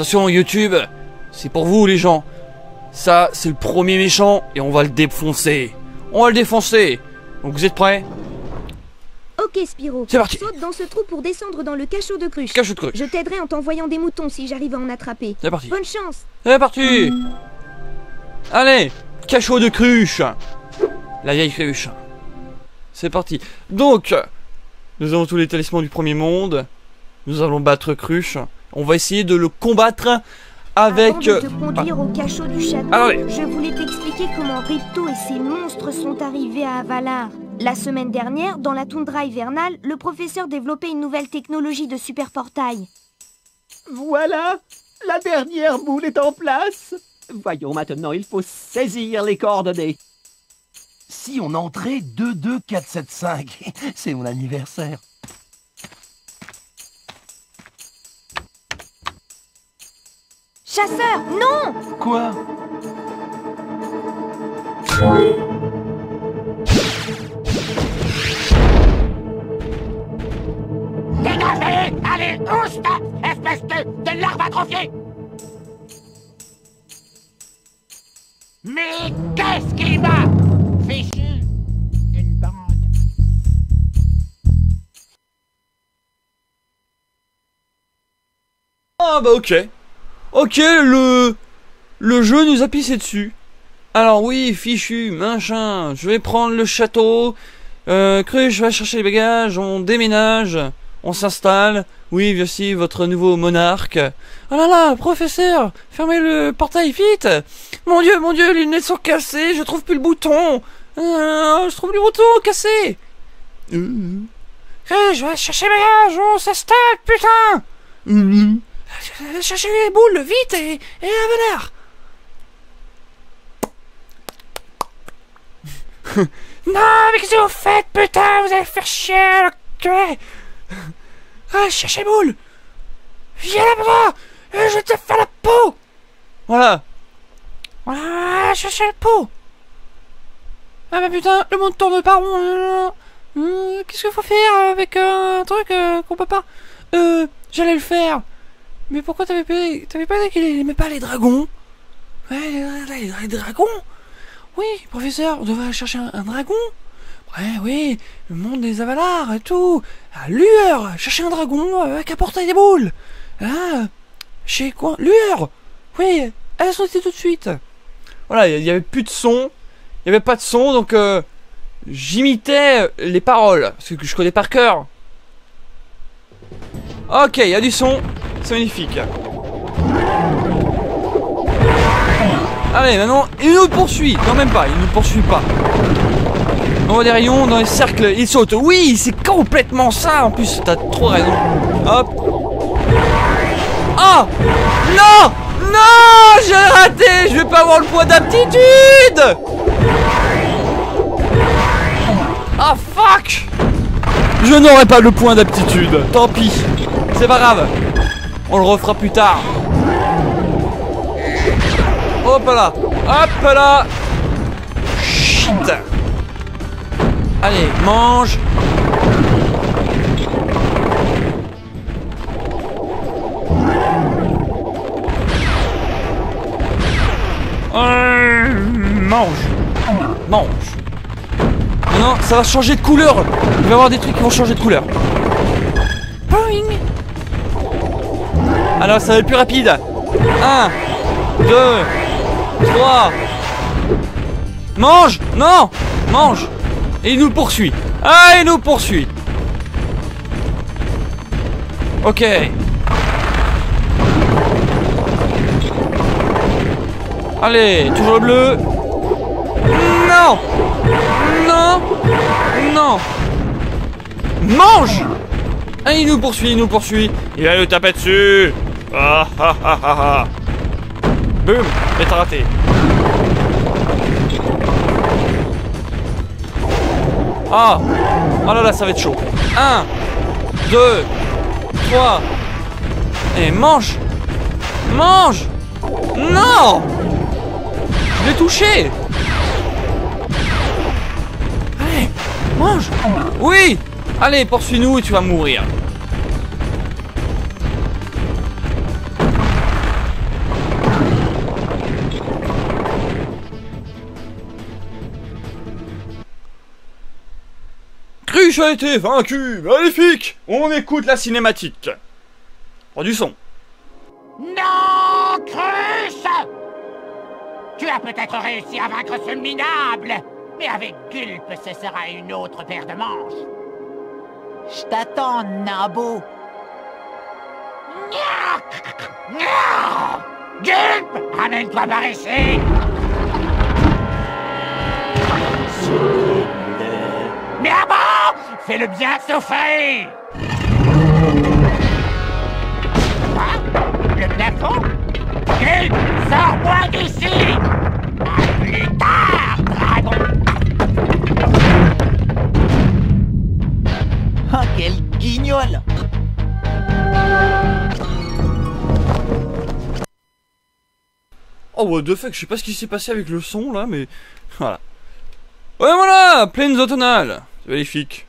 Attention, YouTube, c'est pour vous les gens. Ça, c'est le premier méchant et on va le défoncer. On va le défoncer. Donc vous êtes prêts? Ok Spiro, C'est parti. saute dans ce trou pour descendre dans le cachot de cruche. Cachot de cruche. Je t'aiderai en t'envoyant des moutons si j'arrive à en attraper. C'est parti. Bonne chance C'est parti Allez Cachot de cruche La vieille cruche. C'est parti. Donc, nous avons tous les talismans du premier monde. Nous allons battre cruche. On va essayer de le combattre avec... Avant de te conduire au cachot du château, Attendez. je voulais t'expliquer comment Ripto et ses monstres sont arrivés à Avalar. La semaine dernière, dans la toundra hivernale, le professeur développait une nouvelle technologie de super portail. Voilà, la dernière moule est en place. Voyons maintenant, il faut saisir les coordonnées. Si on entrait 22475, c'est mon anniversaire. Chasseur, non Quoi Dégagez Allez, oust Espèce de, de larve atrophiée Mais qu'est-ce qui m'a fichu une bande Ah bah ok. Ok, le... Le jeu nous a pissé dessus. Alors oui, fichu, machin, je vais prendre le château. Euh, Cruche va chercher les bagages, on déménage, on s'installe. Oui, voici votre nouveau monarque. Oh là là, professeur, fermez le portail vite. Mon dieu, mon dieu, les lunettes sont cassées, je trouve plus le bouton. Euh, je trouve le bouton cassé. Euh, Cruche, va chercher les bagages, on s'installe, putain euh, Cherchez les boules, vite, et, et à venir Non, mais qu'est-ce que vous faites, putain? Vous allez faire chier, le Ah, cherchez les boules. Viens là-bas et Je vais te faire la peau. Voilà. Voilà, cherchez la peau. Ah bah putain, le monde tourne pas rond euh, euh, Qu'est-ce qu'il faut faire avec euh, un truc euh, qu'on peut pas? Euh, j'allais le faire Mais pourquoi t'avais pas, t'avais pas dit qu'il aimait pas les dragons? Ouais, les, dragons? Oui, professeur, on devrait aller chercher un, dragon. Ouais, oui, le monde des avalars et tout. À Lueur Chercher un dragon avec un portail des boules. Ah Chez quoi? Lueur! Oui, elle sauté tout de suite. Voilà, il y avait plus de son. Il y avait pas de son, donc euh, j'imitais les paroles, parce que je connais par cœur. Ok, il y a du son, c'est magnifique. Allez, maintenant, il nous poursuit. Non, même pas, il nous poursuit pas. On voit des rayons dans les cercles, il saute. Oui, c'est complètement ça. En plus, t'as trop raison. Hop. Ah Non Non J'ai raté Je vais pas avoir le point d'aptitude Ah fuck Je n'aurai pas le point d'aptitude. Tant pis. C'est pas grave. On le refera plus tard. Hop là. Hop là. Shit. Allez, mange. Euh, mange. Mange. Non, ça va changer de couleur. Il va y avoir des trucs qui vont changer de couleur. Alors, ça va être plus rapide. 1 2 3 Mange Non Mange. Et il nous poursuit. Ah, il nous poursuit. Ok. Allez, toujours le bleu. Non Non Non. Mange. Ah, il nous poursuit, il nous poursuit. Il va nous taper dessus. Ah ah ah ah ah. Boum Et t'as raté. Ah Oh là là, ça va être chaud. 1 2 3 Et mange Mange Non Je l'ai touché Allez, mange Oui Allez, poursuis-nous et tu vas mourir. A été vaincu Magnifique On écoute la cinématique. Prends du son. Non, Cruche Tu as peut-être réussi à vaincre ce minable, mais avec Gulp, ce sera une autre paire de manches. Je t'attends, Nabo. Gulp Ramène-toi par ici avant Fais-le bien souffrir Quoi? Le plafond? Gulp Sors-moi d'ici? À plus tard, dragon. Ah, quel guignol! Oh, what the fuck, je sais pas ce qui s'est passé avec le son là, mais voilà. Ouais, voilà Plaines automnales. C'est magnifique.